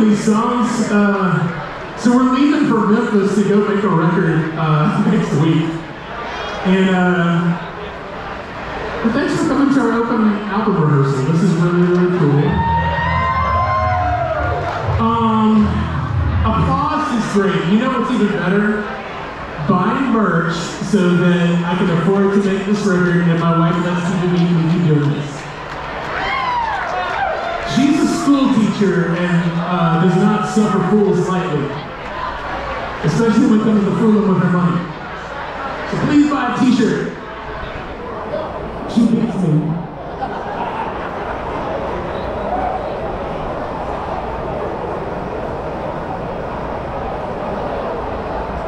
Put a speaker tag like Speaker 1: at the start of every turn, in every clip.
Speaker 1: These songs. Uh, so we're leaving for Memphis to go make a record uh, next week. And uh, but thanks for coming to our open album rehearsal. This is really, really cool. Um, applause is great. You know what's even better? Buying merch so that I can afford to make this record and my wife lets me keep doing this. She's a school teacher and uh, does not suffer fools lightly. Especially when it comes to fooling with her money. So please buy a t-shirt. She beats me.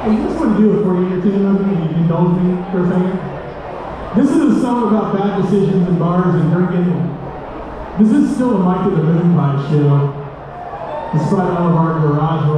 Speaker 1: Hey, you just want to do it for you, your team member, you indulge me for a second? This is a song about bad decisions in bars and drinking. This is still a Mike to the Moon Pie show, despite all of our garage rock.